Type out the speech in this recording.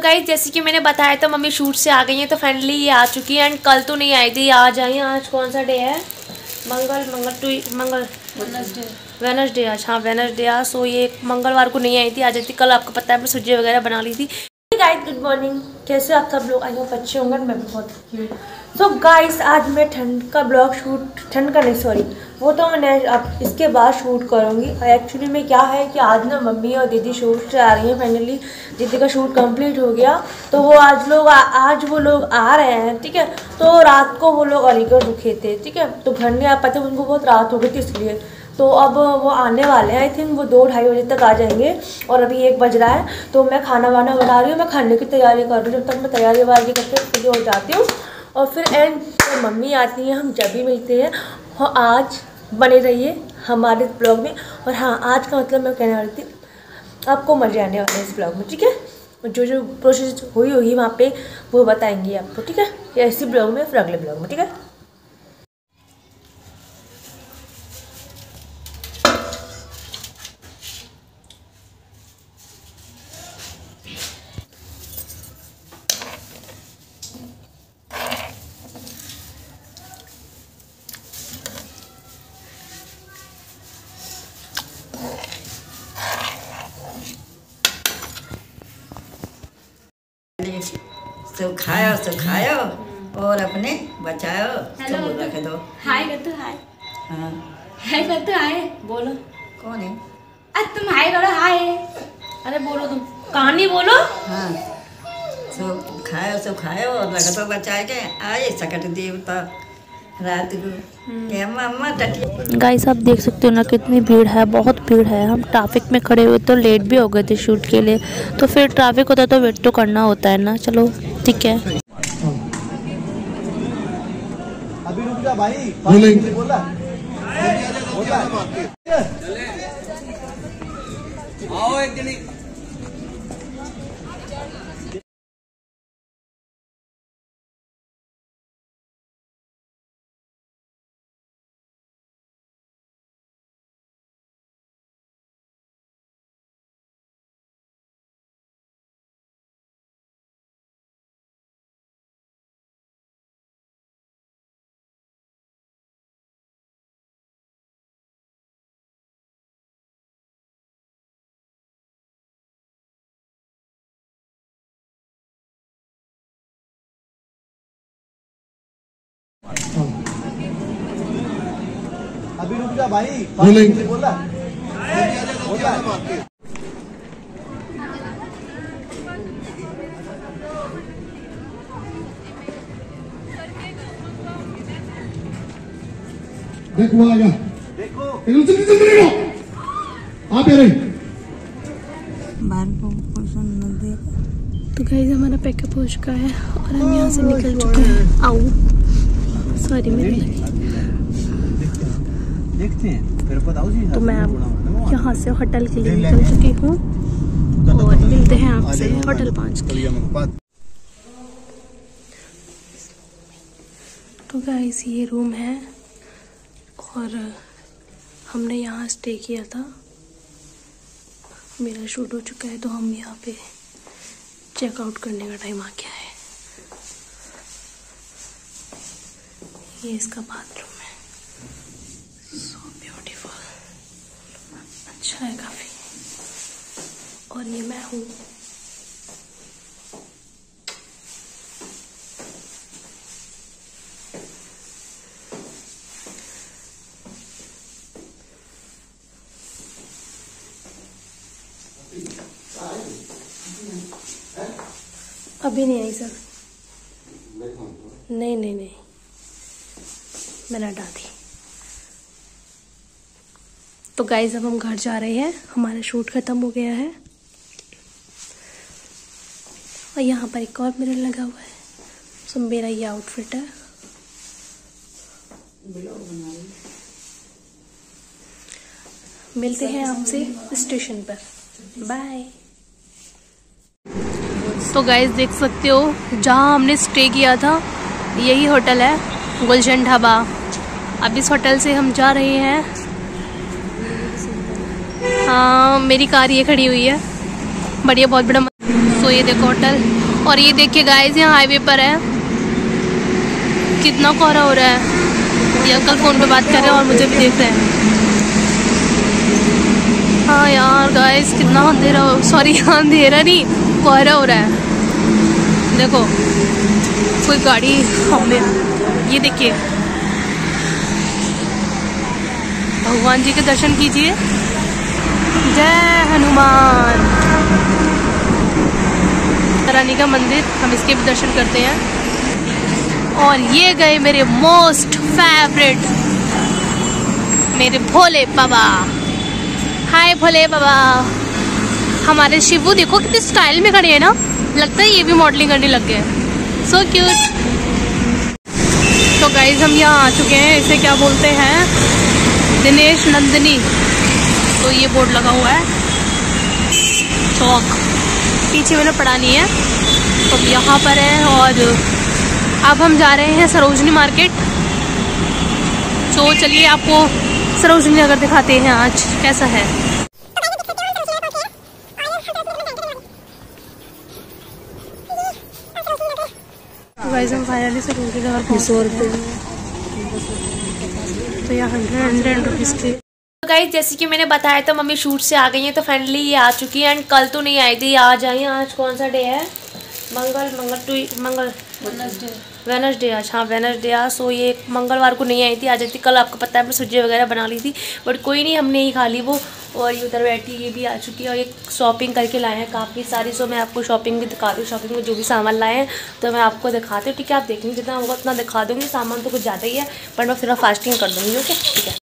तो गाइज़ जैसे कि मैंने बताया था मम्मी शूट से आ गई हैं तो फाइनली ये आ चुकी है एंड कल तो नहीं आई थी आज आई आज कौन सा डे है? मंगल मंगल टू मंगल। वेनसडे वेनसडे आज हाँ वेनसडे आज सो ये मंगलवार को नहीं आई थी आ जाती कल आपको पता है मैं सूजी वगैरह बना ली थी। गाइस गुड मॉर्निंग कैसे आप सब लोग? आई हो अच्छे होंगे मैं भी बहुत अच्छी सो गाइस आज मैं ठंड का ब्लॉग शूट ठंड का नहीं सॉरी वो तो मैं अब इसके बाद शूट करूँगी। एक्चुअली में क्या है कि आज ना मम्मी और दीदी शूट से आ रही हैं फाइनली दीदी का शूट कंप्लीट हो गया। तो वो आज लोग आज वो लोग आ रहे हैं, ठीक है? तो रात को वो लोग अलीगढ़ रुके थे, ठीक है? तो घर नहीं आ पाते उनको बहुत रात हो गई थी, इसलिए तो अब वो आने वाले हैं। आई थिंक वो दो ढाई बजे तक आ जाएँगे और अभी एक बज रहा है। तो मैं खाना वाना बना रही हूँ। मैं खाने की तैयारी कर रही हूँ। जब तक मैं तैयारी वारी करके फ्री हो जाती हूँ। और फिर एंड तो मम्मी आती हैं। हम जब भी मिलते हैं। और आज बने रहिए हमारे ब्लॉग में। और हाँ आज का मतलब मैं कहने वाली थी, आपको मज़े आने वाले हैं इस ब्लॉग में, ठीक है? जो जो प्रोसेस हुई होगी वहाँ पे, वो बताएँगे आपको, ठीक है? ऐसी ब्लॉग में, फिर अगले ब्लॉग में, ठीक है? सुखायो खाओ और अपने बचाओ। हेलो तो रख दो। हाय कर तू हाय हाँ। हाय कर तू हाय बोलो। कौन है? अरे तुम हाय करो हाय अरे बोलो तुम। कहानी बोलो। हाँ। सो खाओ सो खाओ और रख दो बचा के। आए सकट देवता। रात को। क्या मम्मा टटी गाइस आप देख सकते हो ना कितनी भीड़ है बहुत भीड़ है। हम ट्रैफ़िक में खड़े हुए तो लेट भी हो गए थे शूट के लिए। तो फिर ट्रैफ़िक होता है तो वेट तो करना होता है ना। चलो ठीक है। अभी रुक जा भाई। बोला। आओ एक अभी रुक जा भाई। बोला बोला। देखो आ गया। देखो। एकदम जल्दी जल्दी देखो आप आ रही। तो गाइस हमारा पैकअप हो चुका है और हम यहाँ से निकल चुके हैं। आओ। सॉरी मेरी देखते हैं। फिर बताओ जी तो मैं अब यहाँ से होटल के लिए निकल चुकी हूँ। और मिलते हैं आपसे होटल पहुँच के तो गाइस ये रूम है और हमने यहाँ स्टे किया था। मेरा शूट हो चुका है तो हम यहाँ पे चेकआउट करने का टाइम आ गया है। ये इसका बाथरूम है सो ब्यूटीफुल अच्छा है काफ़ी। और ये मैं हूँ। अभी नहीं आई सर। नहीं नहीं नहीं। मैंने हटा दी तो गाइज़ अब हम घर जा रहे हैं। हमारा शूट ख़त्म हो गया है। और यहाँ पर एक और मिरर लगा हुआ है। सो मेरा ये आउटफिट है। मिलते हैं आपसे स्टेशन पर। बाय तो गाइज़ देख सकते हो, जहाँ हमने स्टे किया था, यही होटल है गुलशन ढाबा। अब इस होटल से हम जा रहे हैं। हाँ मेरी कार ये खड़ी हुई है। बढ़िया, बहुत बड़ा सो ये देखो होटल। और ये देखिए गाइस यहाँ हाईवे पर है। कितना कोहरा हो रहा है। ये अंकल फ़ोन पे बात कर रहे हैं और मुझे भी देख रहे हैं। हाँ यार गाइस कितना अंधेरा हो सॉरी यहाँ अंधेरा नहीं, कोहरा हो रहा है। देखो, कोई गाड़ी हमें ये देखिए। भगवान जी के दर्शन कीजिए। जय हनुमान। रानी का मंदिर, हम इसके भी दर्शन करते हैं। और ये गए मेरे मोस्ट फेवरेट मेरे भोले बाबा। हाय भोले बाबा। हमारे शिवू देखो कितने स्टाइल में खड़े हैं ना। लगता है ये भी मॉडलिंग करने लग गए। सो क्यूट तो गाइज़ हम यहाँ आ चुके हैं, इसे क्या बोलते हैं? दिनेश नंदिनी। तो ये बोर्ड लगा हुआ है। चौक। पीछे मैंने पढ़ा नहीं है। तो हम यहाँ पर है और अब हम जा रहे हैं सरोजनी मार्केट। तो चलिए आपको सरोजनी नगर दिखाते हैं आज कैसा है। हैं। तो यहाँ हंड्रेड हंड्रेड रुपीज़ थे गाइज़ जैसे कि मैंने बताया था मम्मी शूट से आ गई हैं तो फाइनली ये आ चुकी है एंड कल तो नहीं आई थी आज आई आज कौन सा डे है? मंगल मंगल टू मंगल। वेनसडे आज हाँ वेनसडे आज सो ये मंगलवार को नहीं आई थी आ जाती कल आपको पता है मैं सब्ज़ी वगैरह बना ली थी बट कोई नहीं हमने ही खा ली वो और ये उधर बैठी ये भी आ चुकी है और ये शॉपिंग करके लाए हैं काफ़ी सारी सो मैं आपको शॉपिंग भी दिखा दूँ शॉपिंग में जो भी सामान लाए हैं तो मैं आपको दिखाती हूँ ठीक है आप देखेंगे जितना होगा उतना दिखा दूँगी सामान तो कुछ ज़्यादा ही है बट मैं फिर फास्टिंग कर दूँगी ओके ठीक है।